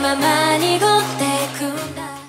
ままに